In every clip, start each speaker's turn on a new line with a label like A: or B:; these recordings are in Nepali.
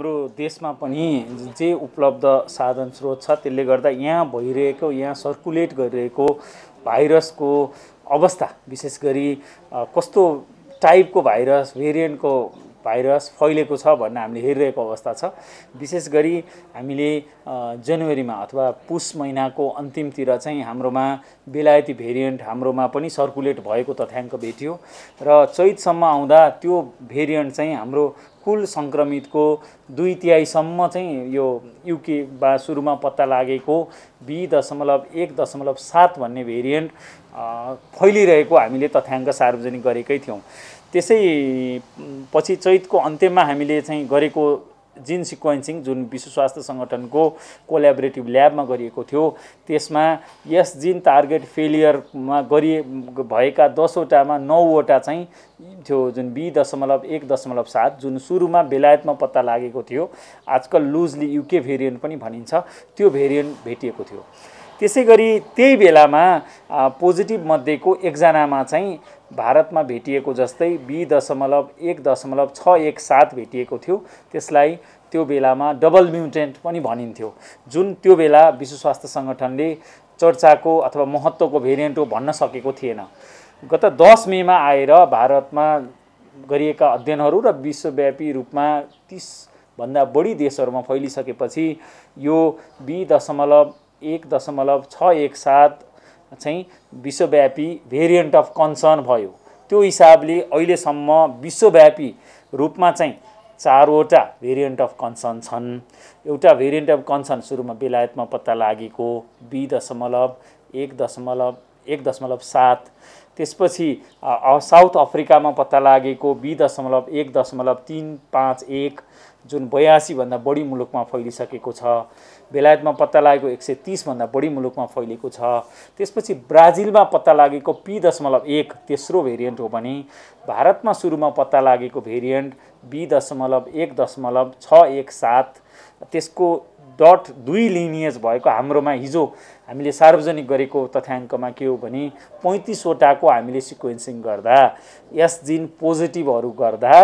A: हाम्रो देशमा पनि जे उपलब्ध साधन स्रोत छ त्यसले गर्दा यहाँ भइरहेको यहाँ सर्कुलेट गरिरहेको भाइरसको अवस्था विशेष गरी कस्तो टाइपको भाइरस भेरिएन्टको भाइरस फैलेको छ भन्ने हामीले हेरिरहेको अवस्था छ। विशेष गरी हामीले जनवरीमा अथवा पुस महिनाको अन्तिमतिर चाहिँ हाम्रोमा बेलायती भेरिएन्ट हाम्रोमा पनि सर्कुलेट भएको तथ्याङ्क भेटियो र चैतसम्म आउँदा त्यो भेरिएन्ट चाहिँ हाम्रो कुल सङ्क्रमितको दुई तिहाईसम्म चाहिँ यो युकेमा सुरुमा पत्ता लागेको बी दशमलव एक दशमलव सात भन्ने भेरिएन्ट फैलिरहेको हामीले तथ्याङ्क सार्वजनिक गरेकै थियौँ। त्यसै पछि चैतको अन्त्यमा हामीले चाहिँ गरेको जिन सिक्वेन्सिङ जुन विश्व स्वास्थ्य सङ्गठनको कोल्याबोरेटिभ ल्याबमा गरिएको थियो त्यसमा यस जिन टार्गेट फेलियरमा गरिए भएका दसवटामा नौवटा चाहिँ थियो जुन बी दशमलव एक दशमलव सात जुन सुरुमा बेलायतमा पत्ता लागेको थियो आजकल लुजली युके भेरिएन्ट पनि भनिन्छ त्यो भेरिएन्ट भेटिएको थियो। त्यसै गरी त्यही बेलामा पोजिटिभ मध्येको एकजनामा चाहिँ भारतमा भेटिएको जस्तै बी दशमलव एक दशमलव छ एक सात भेटिएको थियो। त्यसलाई त्यो बेलामा डबल म्युटेन्ट पनि भनिन्थ्यो। जुन त्यो बेला विश्व स्वास्थ्य सङ्गठनले चर्चाको अथवा महत्त्वको भेरिएन्ट हो भन्न सकेको थिएन। गत दस मेमा आएर भारतमा गरिएका अध्ययनहरू र विश्वव्यापी रूपमा तिसभन्दा बढी देशहरूमा फैलिसकेपछि यो बी दशमलव एक दशमलव छ एक सात चाहिँ विश्वव्यापी भेरिएन्ट अफ कन्सर्न भयो। त्यो हिसाबले अहिलेसम्म विश्वव्यापी रूपमा चाहिँ चारवटा भेरिएन्ट अफ कन्सर्न छन्। एउटा भेरिएन्ट अफ कन्सर्न सुरुमा बेलायतमा पत्ता लागेको बी दशमलव एक दशमलव एक दशमलव सात त्यसपछि साउथ अफ्रिकामा पत्ता लागेको बी दशमलव एक दशमलव तिन पाँच एक जुन बयासीभन्दा बढी मुलुकमा फैलिसकेको छ। बेलायतमा पत्ता लागेको एक सय तिसभन्दा बढी मुलुकमा फैलिएको छ। त्यसपछि ब्राजिलमा पत्ता लागेको पी दशमलव एक तेस्रो भेरिएन्ट हो भने भारतमा सुरुमा पत्ता लागेको भेरिएन्ट बी दशमलव एक दशमलव छ एक सात त्यसको डट दुई लिनिएज भएको हाम्रोमा हिजो हामीले सार्वजनिक गरेको तथ्याङ्कमा के हो भने पैँतिसवटाको हामीले सिक्वेन्सिङ गर्दा यस जिन पोजिटिभहरू गर्दा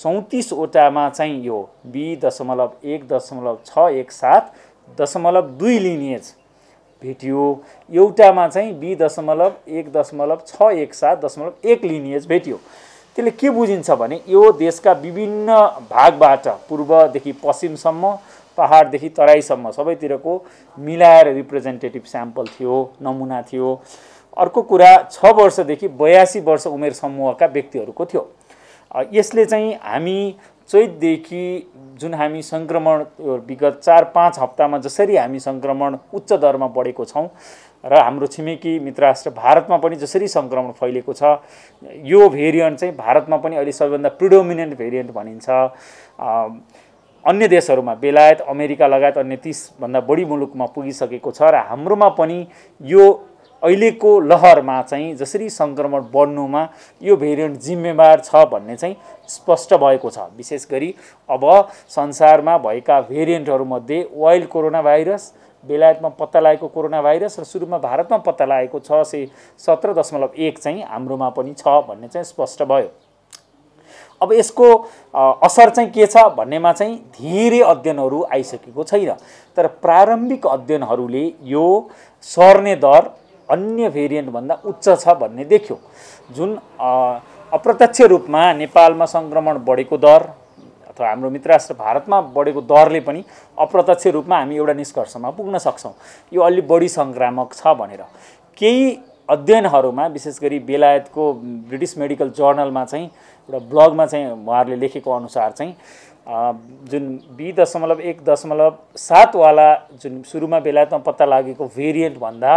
A: चौतिसवटामा चाहिँ यो बी दशमलव एक दशमलव छ एक सात दशमलव दुई लिनिएज भेटियो। एउटामा चाहिँ बी दशमलव एक दशमलव छ एक सात दशमलव एक लिनिएज भेटियो। त्यसले के बुझिन्छ भने यो देशका विभिन्न भागबाट पूर्वदेखि पश्चिमसम्म पहाडदेखि तराईसम्म सबैतिरको मिलाएर रिप्रेजेन्टेटिभ स्याम्पल थियो नमुना थियो। अर्को कुरा छ वर्षदेखि बयासी वर्ष उमेर समूहका व्यक्तिहरूको थियो। यसले चाहिँ हामी चैतदेखि जुन हामी सङ्क्रमण विगत चार पाँच हप्तामा जसरी हामी सङ्क्रमण उच्च दरमा बढेको छौँ र हाम्रो छिमेकी मित्र राष्ट्र भारतमा पनि जसरी सङ्क्रमण फैलिएको छ यो भेरिएन्ट चाहिँ भारतमा पनि अहिले सबैभन्दा प्रिडोमिनेन्ट भेरिएन्ट भनिन्छ। अन्य देशहरूमा बेलायत अमेरिका लगायत अन्य तिसभन्दा बढी मुलुकमा पुगिसकेको छ र हाम्रोमा पनि यो अहिलेको लहरमा चाहिँ जसरी सङ्क्रमण बढ्नुमा यो भेरिएन्ट जिम्मेवार छ भन्ने चाहिँ स्पष्ट भएको छ। विशेष गरी अब संसारमा भएका भेरिएन्टहरूमध्ये वाइल्ड कोरोना भाइरस बेलायतमा पत्ता लागेको कोरोना भाइरस र सुरुमा भारतमा पत्ता लागेको छ सय सत्र दशमलव एक चाहिँ हाम्रोमा पनि छ भन्ने चाहिँ स्पष्ट भयो। अब यसको असर चाहिँ के छ भन्नेमा चाहिँ धेरै अध्ययनहरू आइसकेको छैन। तर प्रारम्भिक अध्ययनहरूले यो सर्ने दर अन्य भेरिएन्टभन्दा उच्च छ भन्ने देख्यो। जुन अप्रत्यक्ष रूपमा नेपालमा सङ्क्रमण बढेको दर अथवा हाम्रो मित्रराष्ट्र भारतमा बढेको दरले पनि अप्रत्यक्ष रूपमा हामी एउटा निष्कर्षमा पुग्न सक्छौँ। यो अलि बढी सङ्क्रामक छ भनेर। केही अध्ययनहरूमा विशेष गरी बेलायतको ब्रिटिस मेडिकल जर्नलमा चाहिँ एउटा ब्लगमा चाहिँ उहाँहरूले लेखेको अनुसार चाहिँ जुन बी दशमलव एक दशमलव सातवाला जुन सुरुमा बेलायतमा पत्ता लागेको भेरिएन्टभन्दा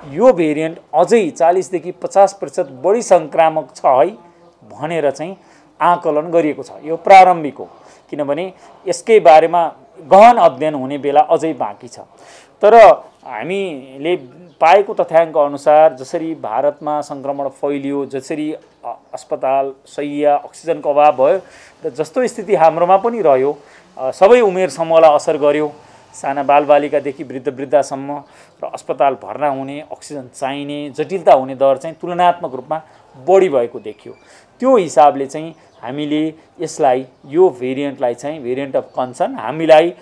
A: यो भेरिएन्ट अझै चालिसदेखि पचास प्रतिशत बढी सङ्क्रामक छ है भनेर चाहिँ आकलन गरिएको छ यो प्रारम्भिक हो। किनभने यसकै बारेमा गहन अध्ययन हुने बेला अझै बाँकी छ। तर हामीले पाएको तथ्याङ्क अनुसार जसरी भारतमा सङ्क्रमण फैलियो जसरी अस्पताल सैया अक्सिजनको अभाव भयो र जस्तो स्थिति हाम्रोमा पनि रह्यो सबै उमेर समूहलाई असर गर्यो। साना बालबालिकादेखि वृद्ध वृद्धासम्म र अस्पताल भर्ना हुने अक्सिजन चाहिने जटिलता हुने दर चाहिँ तुलनात्मक रूपमा बढी भएको देखियो। त्यो हिसाबले चाहिँ हामीले यसलाई यो भेरिएन्टलाई चाहिँ भेरिएन्ट अफ कन्सर्न हामीलाई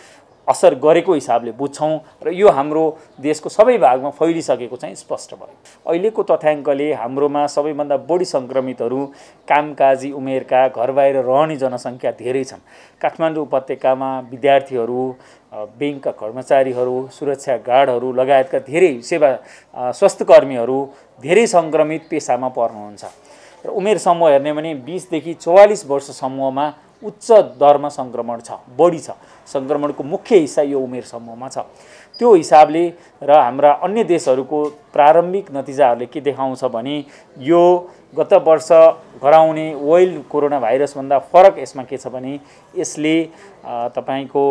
A: असर गरेको हिसाबले बुझ्छौँ र यो हाम्रो देशको सबै भागमा फैलिसकेको चाहिँ स्पष्ट भयो। अहिलेको तथ्याङ्कले हाम्रोमा सबैभन्दा बढी सङ्क्रमितहरू कामकाजी उमेरका घर बाहिर रहने जनसङ्ख्या धेरै छन्। काठमाडौँ उपत्यकामा विद्यार्थीहरू ब्याङ्कका कर्मचारीहरू सुरक्षा गार्डहरू लगायतका धेरै सेवा स्वास्थ्यकर्मीहरू धेरै सङ्क्रमित पेसामा पर्नुहुन्छ। र उमेर समूह हेर्ने भने बिसदेखि चौवालिस वर्ष समूहमा उच्च दरमा सङ्क्रमण छ बढी छ। सङ्क्रमणको मुख्य हिस्सा यो उमेर समूहमा छ। त्यो हिसाबले र हाम्रा अन्य देशहरूको प्रारम्भिक नतिजाहरूले के देखाउँछ भने यो गत वर्ष गराउने वेल कोरोना भाइरसभन्दा फरक यसमा के छ भने यसले तपाईँको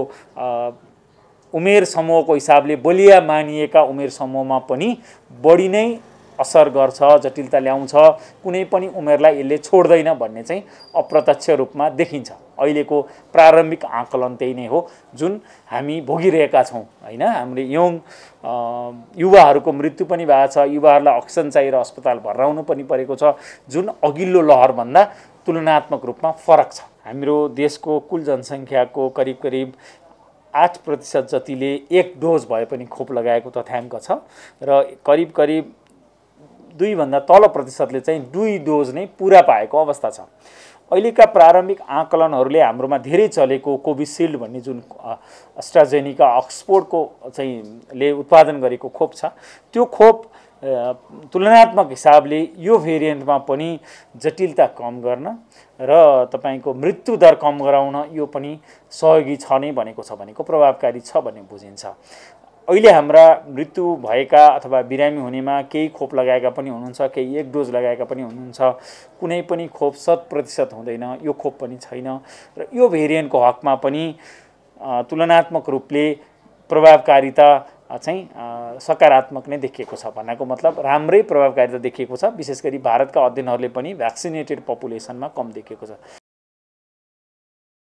A: उमेर समूहको हिसाबले बलिया मानिएका उमेर समूहमा पनि बढी नै असर गर्छ जटिलता ल्याउँछ कुनै पनि उमेरलाई यसले छोड्दैन भन्ने चाहिँ अप्रत्यक्ष रूपमा देखिन्छ। अहिलेको प्रारम्भिक आकलन त्यही नै हो। जुन हामी भोगिरहेका छौँ होइन? हाम्रो यङ युवाहरूको मृत्यु पनि भएको छ युवाहरूलाई अक्सिजन चाहिएर अस्पताल भर्राउनु पनि परेको छ। जुन अघिल्लो लहरभन्दा तुलनात्मक रूपमा फरक छ। हाम्रो देशको कुल जनसङ्ख्याको करिब करिब आठ प्रतिशत जतिले एक डोज भए पनि खोप लगाएको तथ्याङ्क छ। र करिब करिब दुईभन्दा तल प्रतिशतले चाहिँ दुई डोज नै पुरा पाएको अवस्था छ। अहिलेका प्रारम्भिक आकलनहरूले हाम्रोमा धेरै चलेको कोभिसिल्ड भन्ने जुन अस्ट्राजेनिका अक्सफोर्डको चाहिँ ले उत्पादन गरेको खोप छ त्यो खोप तुलनात्मक हिसाबले यो भेरिएन्टमा पनि जटिलता कम गर्न र तपाईँको मृत्यु दर कम गराउन यो पनि सहयोगी छ नै भनेको छ भनेको प्रभावकारी छ भन्ने बुझिन्छ। अहिले हाम्रा मृत्यु भएका अथवा बिरामी हुनेमा केही खोप लगाएका पनि हुनुहुन्छ केही एक डोज लगाएका पनि हुनुहुन्छ। कुनै पनि खोप शत प्रतिशत हुँदैन यो खोप पनि छैन। र यो भेरिएन्टको हकमा पनि तुलनात्मक रूपले प्रभावकारिता चाहिँ सकारात्मक नै देखिएको छ भन्नाको मतलब राम्रै प्रभावकारिता देखिएको छ। विशेष गरी भारतका अध्ययनहरूले पनि भ्याक्सिनेटेड पपुलेसनमा कम देखिएको छ।